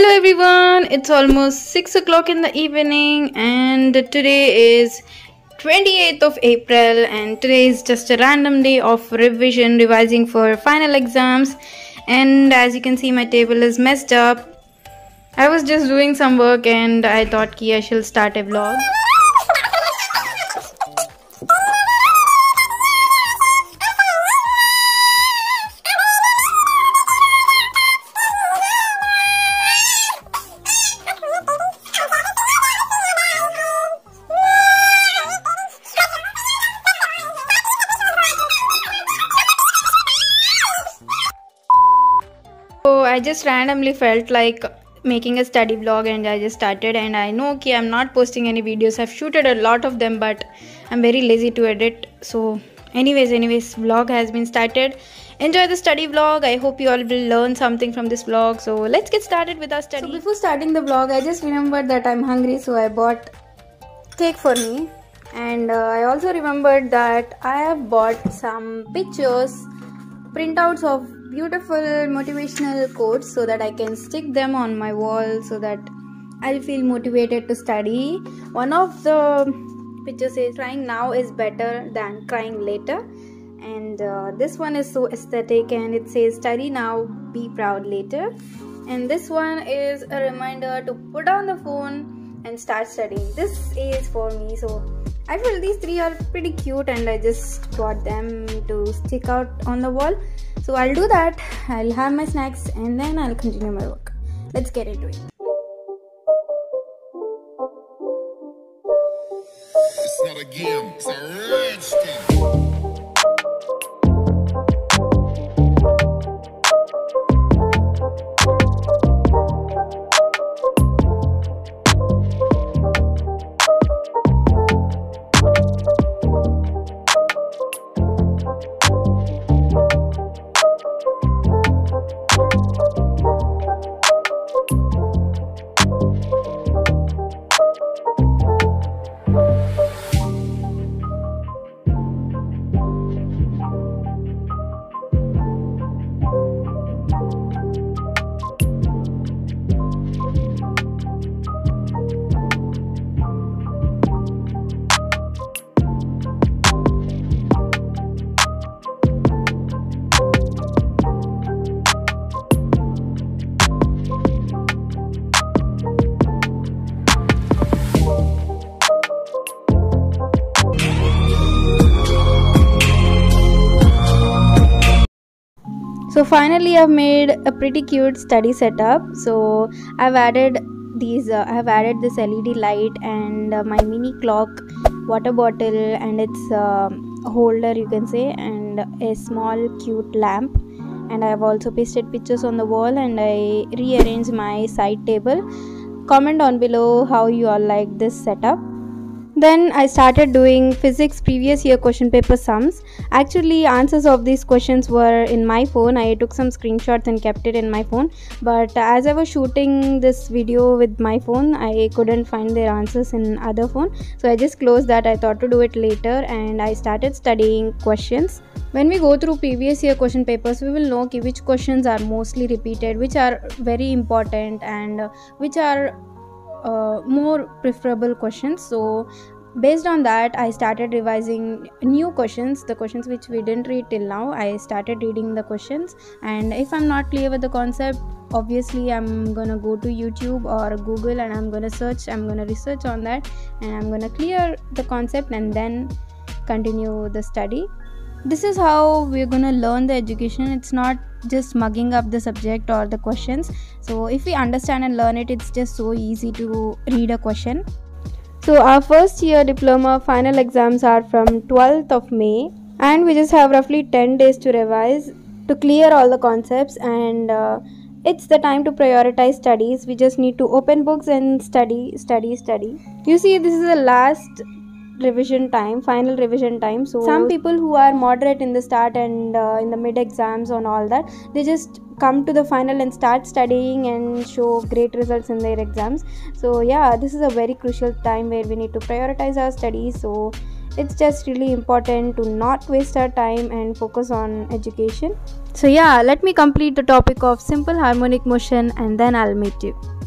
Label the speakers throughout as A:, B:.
A: Hello everyone, it's almost 6 o'clock in the evening and today is 28th of April and today is just a random day of revision, revising for final exams and as you can see my table is messed up. I was just doing some work and I thought ki I shall start a vlog. I just randomly felt like making a study vlog and I just started and I know okay I'm not posting any videos. I've shooted a lot of them but I'm very lazy to edit. So anyways anyways vlog has been started. Enjoy the study vlog. I hope you all will learn something from this vlog. So let's get started with our study. So before starting the vlog I just remembered that I'm hungry so I bought cake for me and uh, I also remembered that I have bought some pictures printouts of beautiful motivational quotes so that I can stick them on my wall so that I'll feel motivated to study. One of the pictures says crying now is better than crying later. And uh, this one is so aesthetic and it says study now be proud later. And this one is a reminder to put down the phone and start studying. This is for me so I feel these three are pretty cute and I just got them to stick out on the wall. So I'll do that. I'll have my snacks and then I'll continue my work. Let's get into it.
B: It's not a game, it's a.
A: So finally I've made a pretty cute study setup. So I've added these uh, I've added this LED light and uh, my mini clock, water bottle and its uh, holder you can say and a small cute lamp and I've also pasted pictures on the wall and I rearranged my side table. Comment on below how you all like this setup then I started doing physics previous year question paper sums. Actually, answers of these questions were in my phone. I took some screenshots and kept it in my phone. But as I was shooting this video with my phone, I couldn't find their answers in other phone. So I just closed that. I thought to do it later and I started studying questions. When we go through previous year question papers, we will know which questions are mostly repeated, which are very important and which are uh, more preferable questions. So based on that i started revising new questions the questions which we didn't read till now. I started reading the questions. And if i'm not clear with the concept obviously i'm gonna go to youtube or google and i'm gonna search i'm gonna research on that and i'm gonna clear the concept and then continue the study this is how we're gonna learn the education. It's not just mugging up the subject or the questions. So if we understand and learn it it's just so easy to read a question. So our first year diploma final exams are from 12th of may and we just have roughly 10 days to revise to clear all the concepts and uh, it's the time to prioritize studies. We just need to open books and study study study. You see this is the last revision time final revision time. So some people who are moderate in the start and uh, in the mid exams and all that they just come to the final and start studying and show great results in their exams. So yeah this is a very crucial time where we need to prioritize our studies. So it's just really important to not waste our time and focus on education. So yeah let me complete the topic of simple harmonic motion and then i'll meet you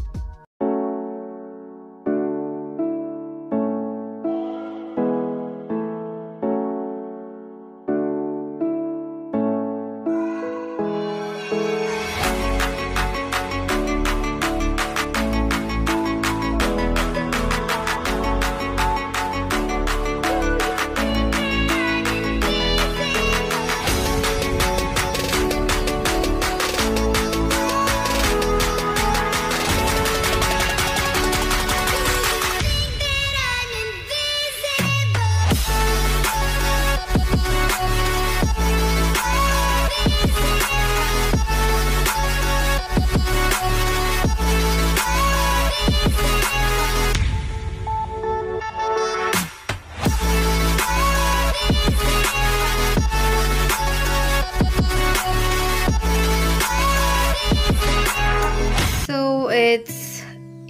A: so it's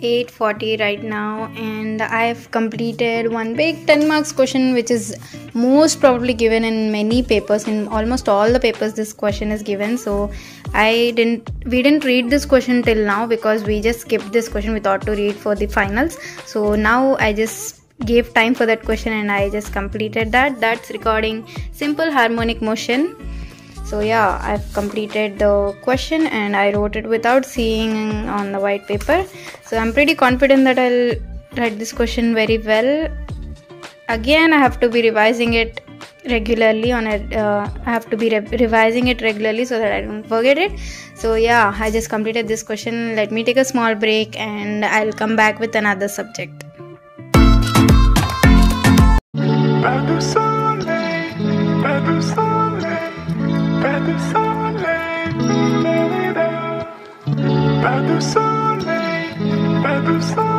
A: 8:40 right now and I've completed one big 10 marks question which is most probably given in many papers in almost all the papers this question is given. So I didn't we didn't read this question till now because we just skipped this question we thought to read for the finals. So now I just gave time for that question and I just completed that. That's recording simple harmonic motion so yeah i've completed the question and i wrote it without seeing on the white paper. So i'm pretty confident that i'll write this question very well. Again i have to be revising it regularly on it uh, i have to be re- revising it regularly so that i don't forget it. So yeah i just completed this question. Let me take a small break and i'll come back with another subject
C: de soleil, pas de soleil, soleil,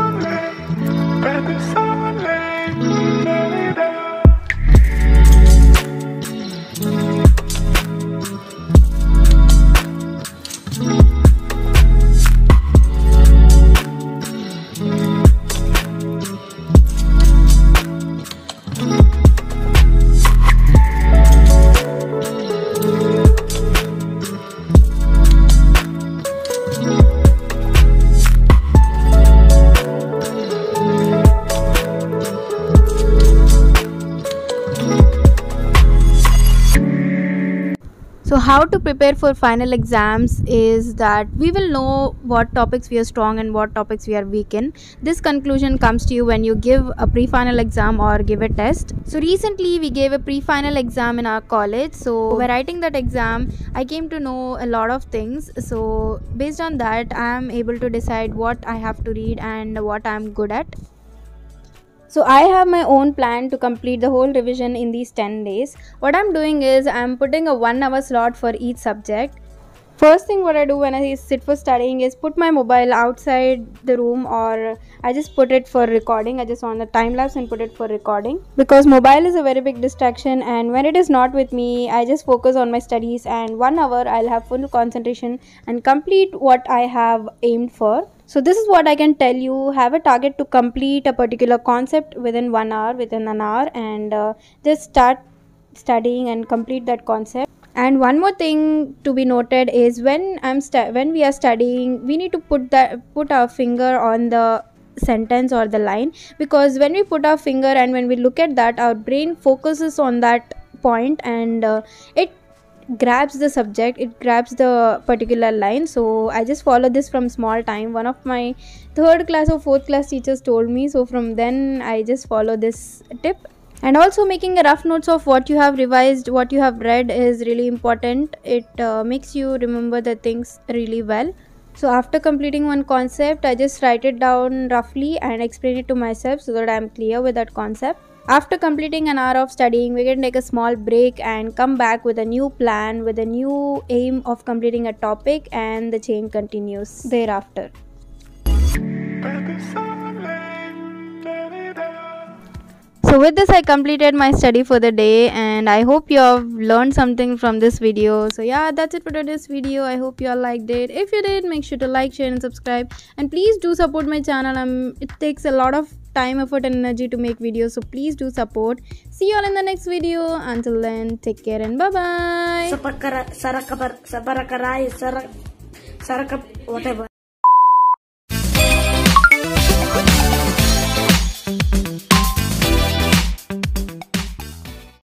A: So, how to prepare for final exams is that we will know what topics we are strong and what topics we are weak in. This conclusion comes to you when you give a pre final exam or give a test. So, recently we gave a pre final exam in our college. So, by writing that exam, I came to know a lot of things. So, based on that, I am able to decide what I have to read and what I am good at. So I have my own plan to complete the whole revision in these 10 days. What I'm doing is I'm putting a 1 hour slot for each subject. First thing what I do when I sit for studying is put my mobile outside the room or I just put it for recording. I just on the time lapse and put it for recording because mobile is a very big distraction and when it is not with me I just focus on my studies and 1 hour I'll have full concentration and complete what I have aimed for. So this is what I can tell you. Have a target to complete a particular concept within one hour, within an hour, and uh, just start studying and complete that concept. And one more thing to be noted is when I'm when we are studying, we need to put that put our finger on the sentence or the line because when we put our finger and when we look at that, our brain focuses on that point and uh, it grabs the subject it grabs the particular line. So i just follow this from small time. One of my third class or fourth class teachers told me. So from then i just follow this tip. And also making a rough notes of what you have revised what you have read is really important. It uh, makes you remember the things really well. So after completing one concept i just write it down roughly and explain it to myself so that i'm clear with that concept after completing an hour of studying, we can take a small break and come back with a new plan, with a new aim of completing a topic, and the chain continues thereafter. So with this I completed my study for the day and I hope you have learned something from this video. So yeah that's it for today's video. I hope you all liked it. If you did make sure to like, share and subscribe and please do support my channel. Um, it takes a lot of time, effort, and energy to make videos. So please do support. See you all in the next video. Until then, take care and bye bye.
D: Sarak, whatever.